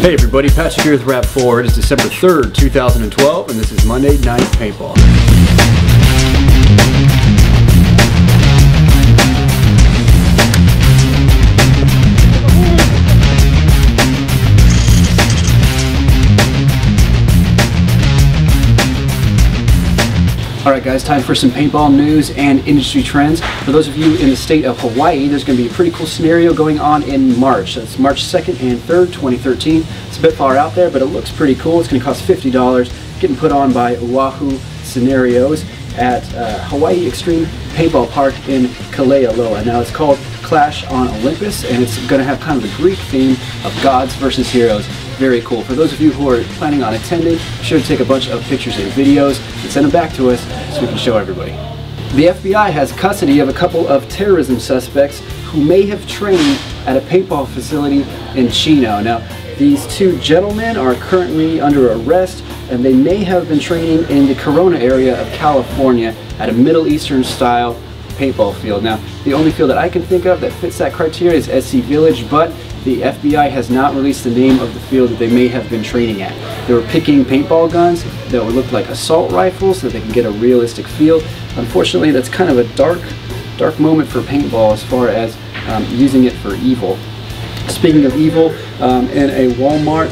Hey everybody, Patrick here with RAP4. It is December 3rd, 2012, and this is Monday Night Paintball. Alright guys, time for some paintball news and industry trends. For those of you in the state of Hawaii, there's going to be a pretty cool scenario going on in March. That's March 2nd and 3rd, 2013. It's a bit far out there, but it looks pretty cool. It's going to cost $50. Getting put on by Oahu Scenarios at uh, Hawaii Extreme Paintball Park in Kalaeloa. Now it's called Clash on Olympus, and it's going to have kind of a Greek theme of gods versus heroes very cool. For those of you who are planning on attending, be sure to take a bunch of pictures and videos and send them back to us so we can show everybody. The FBI has custody of a couple of terrorism suspects who may have trained at a paintball facility in Chino. Now, these two gentlemen are currently under arrest and they may have been training in the Corona area of California at a Middle Eastern style paintball field. Now, the only field that I can think of that fits that criteria is SC Village, but the FBI has not released the name of the field that they may have been training at. They were picking paintball guns that would look like assault rifles so they can get a realistic feel. Unfortunately, that's kind of a dark, dark moment for paintball as far as um, using it for evil. Speaking of evil, um, in a Walmart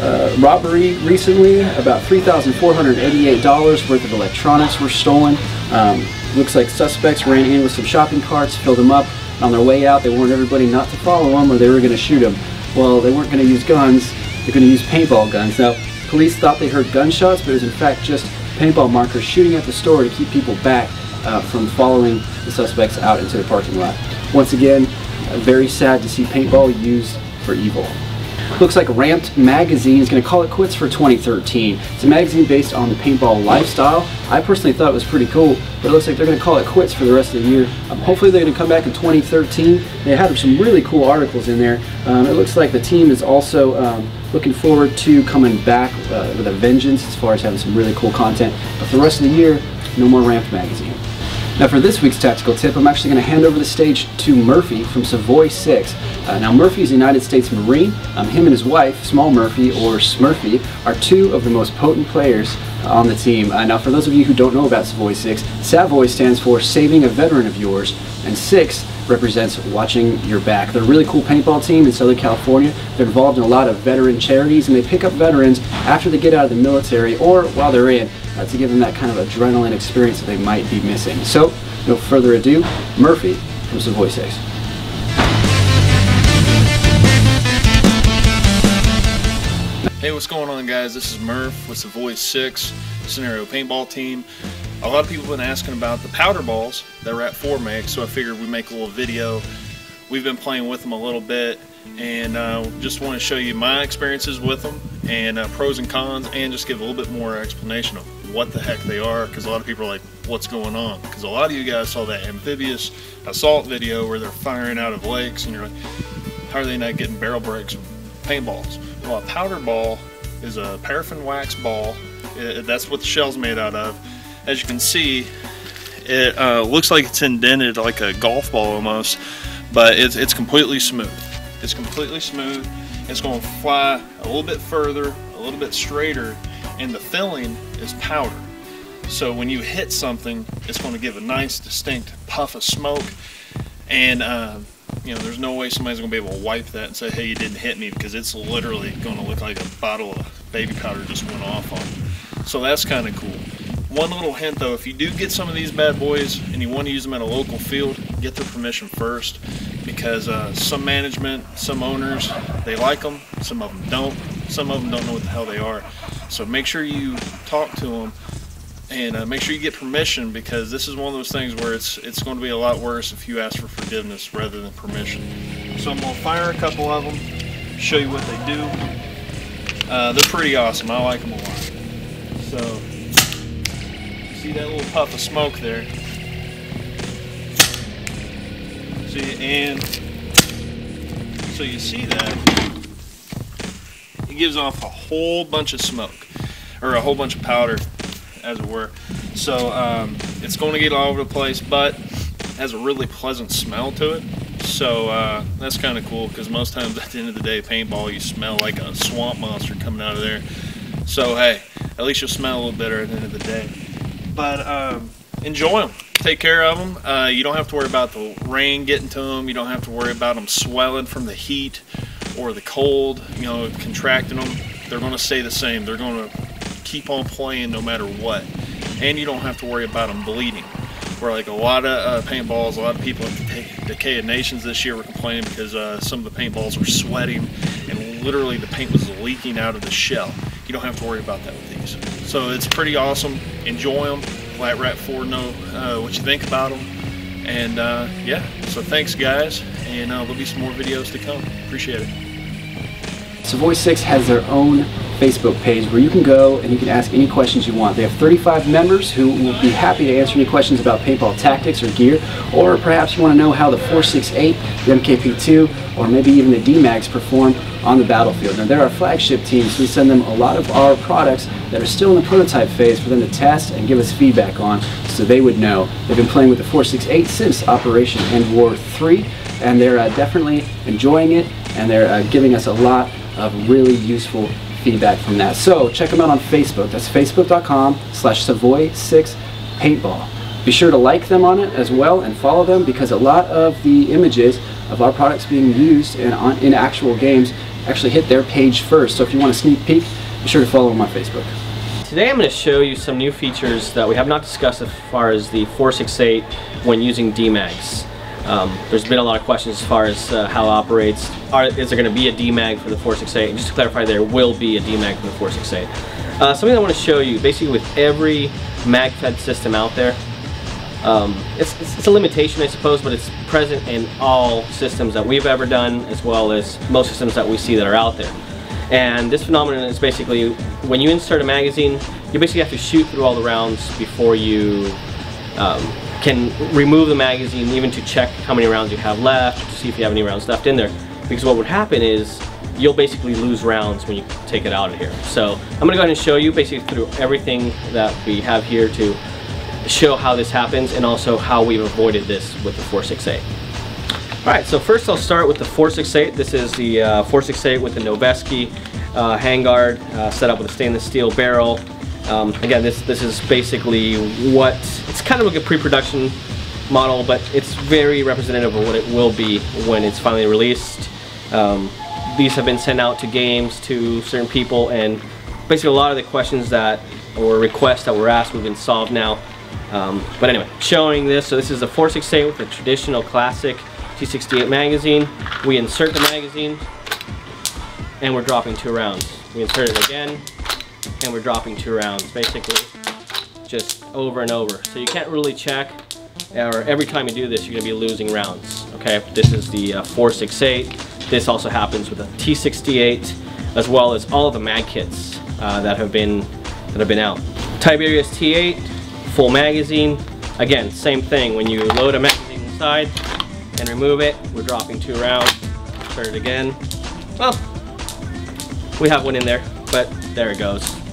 uh, robbery recently, about $3,488 worth of electronics were stolen. Um, looks like suspects ran in with some shopping carts, filled them up, on their way out, they warned everybody not to follow them or they were going to shoot them. Well, they weren't going to use guns, they're going to use paintball guns. Now, police thought they heard gunshots, but it was in fact just paintball markers shooting at the store to keep people back uh, from following the suspects out into the parking lot. Once again, very sad to see paintball used for evil. Looks like Ramped Magazine is going to call it quits for 2013. It's a magazine based on the paintball lifestyle. I personally thought it was pretty cool, but it looks like they're going to call it quits for the rest of the year. Um, hopefully they're going to come back in 2013. They had some really cool articles in there. Um, it looks like the team is also um, looking forward to coming back uh, with a vengeance as far as having some really cool content. But for the rest of the year, no more Ramped Magazine. Now for this week's tactical tip, I'm actually going to hand over the stage to Murphy from Savoy 6. Uh, now Murphy is a United States Marine. Um, him and his wife, Small Murphy or Smurfy, are two of the most potent players on the team. Uh, now for those of you who don't know about Savoy 6, Savoy stands for Saving a Veteran of Yours, and 6 represents watching your back. They're a really cool paintball team in Southern California. They're involved in a lot of veteran charities and they pick up veterans after they get out of the military or while they're in uh, to give them that kind of adrenaline experience that they might be missing. So, no further ado, Murphy from Savoy 6. Hey, what's going on guys? This is Murph with Savoy 6 Scenario Paintball Team. A lot of people have been asking about the powder balls that RAP4 makes, so I figured we'd make a little video. We've been playing with them a little bit and uh, just want to show you my experiences with them and uh, pros and cons and just give a little bit more explanation of what the heck they are because a lot of people are like, what's going on? Because a lot of you guys saw that amphibious assault video where they're firing out of lakes and you're like, how are they not getting barrel breaks with paintballs? Well, a powder ball is a paraffin wax ball. It, that's what the shell's made out of. As you can see, it uh, looks like it's indented like a golf ball almost, but it's, it's completely smooth. It's completely smooth. It's going to fly a little bit further, a little bit straighter, and the filling is powder. So when you hit something, it's going to give a nice distinct puff of smoke. And, uh, you know, there's no way somebody's going to be able to wipe that and say, hey, you didn't hit me, because it's literally going to look like a bottle of baby powder just went off on. So that's kind of cool. One little hint though, if you do get some of these bad boys and you want to use them at a local field, get their permission first because uh, some management, some owners, they like them, some of them don't. Some of them don't know what the hell they are. So make sure you talk to them and uh, make sure you get permission because this is one of those things where it's it's going to be a lot worse if you ask for forgiveness rather than permission. So I'm going to fire a couple of them, show you what they do. Uh, they're pretty awesome. I like them a lot. So see that little puff of smoke there. See, and so you see that it gives off a whole bunch of smoke or a whole bunch of powder as it were. So um, it's going to get all over the place, but has a really pleasant smell to it. So uh, that's kind of cool because most times at the end of the day, paintball, you smell like a swamp monster coming out of there. So hey, at least you'll smell a little better at the end of the day. But um, enjoy them. Take care of them. Uh, you don't have to worry about the rain getting to them. You don't have to worry about them swelling from the heat or the cold, you know, contracting them. They're going to stay the same. They're going to keep on playing no matter what. And you don't have to worry about them bleeding. Where like a lot of uh, paintballs, a lot of people in Decayed Nations this year were complaining because uh, some of the paintballs were sweating and literally the paint was leaking out of the shell. You don't have to worry about that with these. So it's pretty awesome. Enjoy them. Flat RAP4 know uh, what you think about them. And uh, yeah, so thanks guys. And uh, there'll be some more videos to come. Appreciate it. Savoy 6 has their own Facebook page where you can go and you can ask any questions you want. They have 35 members who will be happy to answer any questions about paintball tactics or gear, or perhaps you want to know how the 468, the MKP2, or maybe even the DMAGs perform on the battlefield. Now, they're our flagship team, so we send them a lot of our products that are still in the prototype phase for them to test and give us feedback on so they would know. They've been playing with the 468 since Operation End War 3, and they're uh, definitely enjoying it, and they're uh, giving us a lot of really useful feedback from that. So check them out on Facebook. That's facebook.com slash Savoy6 Paintball. Be sure to like them on it as well and follow them because a lot of the images of our products being used in, on, in actual games actually hit their page first. So if you want a sneak peek, be sure to follow them on Facebook. Today I'm going to show you some new features that we have not discussed as far as the 468 when using DMAGs. Um, there's been a lot of questions as far as uh, how it operates. Are, is there going to be a DMAG for the 468? And just to clarify, there will be a DMAG for the 468. Uh, something I want to show you, basically with every MagFed system out there, um, it's, it's, it's, a limitation I suppose, but it's present in all systems that we've ever done, as well as most systems that we see that are out there. And this phenomenon is basically, when you insert a magazine, you basically have to shoot through all the rounds before you um, can remove the magazine even to check how many rounds you have left, to see if you have any rounds left in there. Because what would happen is you'll basically lose rounds when you take it out of here. So I'm gonna go ahead and show you basically through everything that we have here to show how this happens and also how we've avoided this with the 468. Alright, so first I'll start with the 468. This is the uh, 468 with the Noveske uh, handguard uh, set up with a stainless steel barrel. Um, again, this, this is basically what, it's kind of like a pre-production model, but it's very representative of what it will be when it's finally released. Um, these have been sent out to games, to certain people, and basically a lot of the questions that, or requests that were asked have been solved now. Um, but anyway, showing this, so this is a 468 with a traditional classic T68 magazine. We insert the magazine, and we're dropping two rounds. We insert it again, and we're dropping two rounds, basically just over and over. So you can't really check, or every time you do this, you're gonna be losing rounds, okay? This is the uh, 468. This also happens with a T68, as well as all of the mag kits uh, that have been that have been out. Tiberius T8, full magazine. Again, same thing. When you load a magazine inside and remove it, we're dropping two rounds. Start it again. Well, we have one in there, but there it goes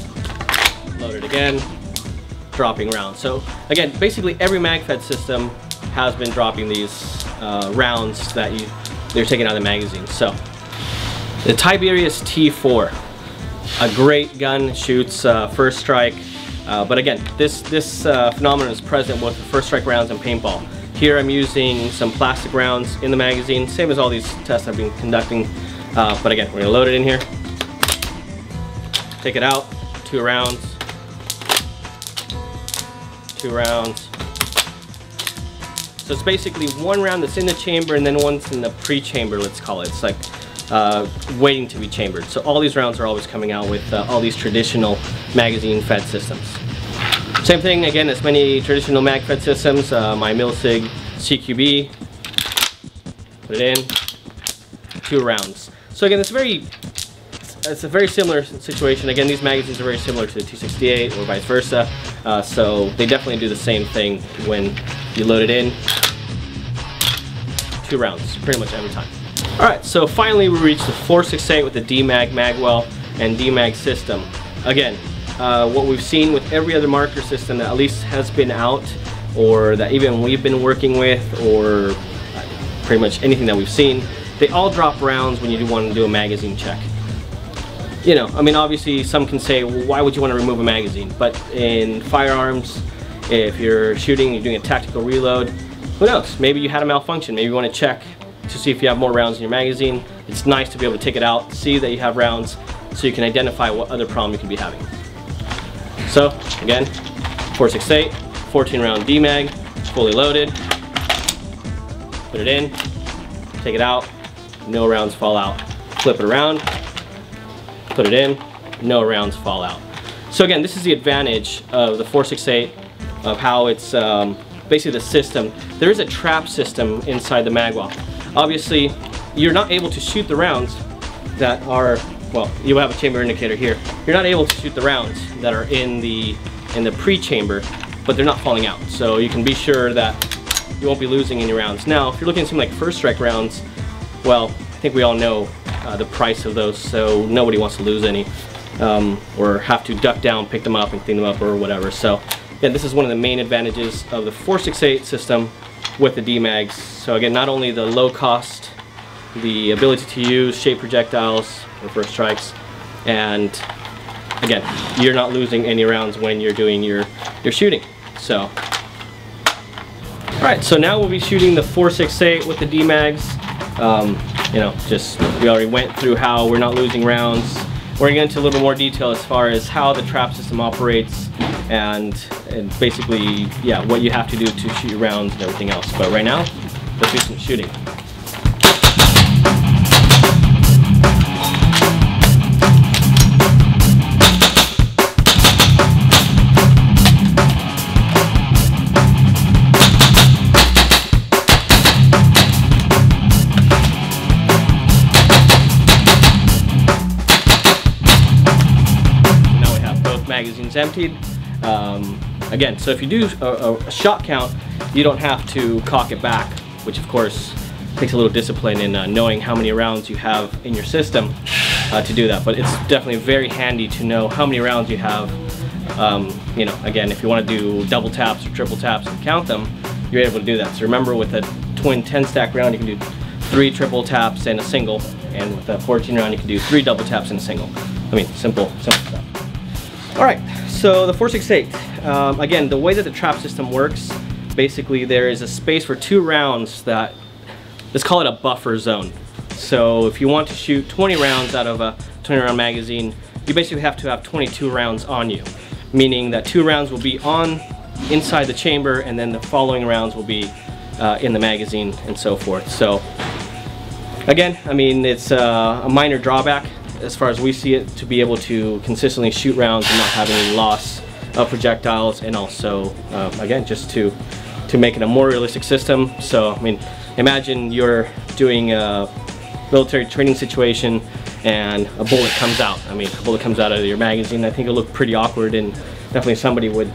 load it again, dropping rounds. So again, basically every MagFed system has been dropping these uh, rounds that you, they're taking out of the magazine. So the Tiberius T4, a great gun, shoots uh, first strike. Uh, but again, this, this uh, phenomenon is present with the first strike rounds in paintball. Here I'm using some plastic rounds in the magazine, same as all these tests I've been conducting. Uh, but again, we're gonna load it in here, take it out, two rounds, two rounds. So it's basically one round that's in the chamber and then one's in the pre-chamber, let's call it. It's like uh, waiting to be chambered. So all these rounds are always coming out with uh, all these traditional magazine fed systems. Same thing again as many traditional mag fed systems, uh, my Milsig CQB, put it in, two rounds. So again, it's very it's a very similar situation. Again, these magazines are very similar to the T68 or vice versa. Uh, so they definitely do the same thing when you load it in. Two rounds, pretty much every time. All right, so finally we reached the 468 with the DMAG Magwell and DMAG system. Again, uh, what we've seen with every other marker system that at least has been out or that even we've been working with or pretty much anything that we've seen. They all drop rounds when you do want to do a magazine check. You know, I mean, obviously some can say, well, why would you want to remove a magazine? But in firearms, if you're shooting, you're doing a tactical reload, who knows? Maybe you had a malfunction. Maybe you want to check to see if you have more rounds in your magazine. It's nice to be able to take it out, see that you have rounds, so you can identify what other problem you could be having. So, again, 468, 14 round D-Mag, fully loaded. Put it in, take it out, no rounds fall out. Flip it around, put it in, no rounds fall out. So again, this is the advantage of the 468, of how it's um, basically the system. There is a trap system inside the magwell. Obviously, you're not able to shoot the rounds that are, well, you have a chamber indicator here. You're not able to shoot the rounds that are in the in the pre-chamber, but they're not falling out. So you can be sure that you won't be losing any rounds. Now, if you're looking at something like first strike rounds, well, I think we all know uh, the price of those, so nobody wants to lose any um, or have to duck down, pick them up, and clean them up or whatever. So, yeah, this is one of the main advantages of the 468 system with the DMAGs. So again, not only the low cost, the ability to use shape projectiles for first strikes, and again, you're not losing any rounds when you're doing your, your shooting. So, alright, so now we'll be shooting the 468 with the DMAGs. Um, you know, just, we already went through how we're not losing rounds. We're going to get into a little more detail as far as how the trap system operates and, and basically, yeah, what you have to do to shoot your rounds and everything else. But right now, let's do some shooting. Emptied. Um, again, so if you do a, a shot count, you don't have to cock it back, which of course takes a little discipline in uh, knowing how many rounds you have in your system uh, to do that. But it's definitely very handy to know how many rounds you have. Um, you know, again, if you want to do double taps or triple taps and count them, you're able to do that. So remember with a twin 10 stack round, you can do three triple taps and a single. And with a 14 round, you can do three double taps and a single. I mean, simple, simple stuff. All right, so the 468. Um, again, the way that the trap system works, basically there is a space for two rounds that, let's call it a buffer zone. So if you want to shoot 20 rounds out of a 20 round magazine, you basically have to have 22 rounds on you. Meaning that two rounds will be on inside the chamber and then the following rounds will be uh, in the magazine and so forth. So again, I mean, it's uh, a minor drawback as far as we see it to be able to consistently shoot rounds and not have any loss of projectiles and also uh, again just to to make it a more realistic system. So I mean imagine you're doing a military training situation and a bullet comes out. I mean a bullet comes out of your magazine. I think it'll look pretty awkward and definitely somebody would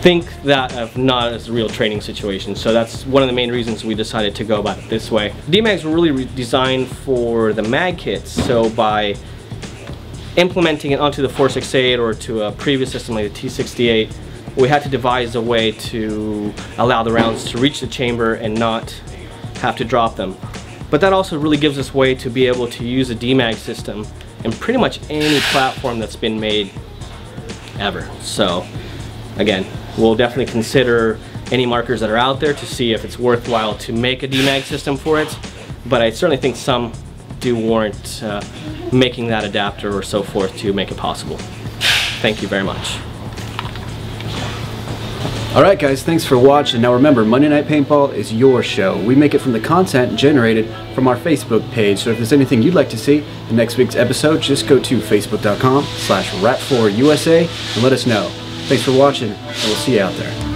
think that of not as a real training situation. So that's one of the main reasons we decided to go about it this way. DMAGs were really re designed for the mag kits. So by implementing it onto the 468 or to a previous system like the T68, we had to devise a way to allow the rounds to reach the chamber and not have to drop them. But that also really gives us a way to be able to use a DMAG system in pretty much any platform that's been made ever. So again, we'll definitely consider any markers that are out there to see if it's worthwhile to make a DMAG system for it. But I certainly think some do warrant uh, making that adapter or so forth to make it possible. Thank you very much. Alright guys, thanks for watching. Now remember, Monday Night Paintball is your show. We make it from the content generated from our Facebook page. So if there's anything you'd like to see in next week's episode, just go to facebook.com slash rap4usa and let us know. Thanks for watching, and we'll see you out there.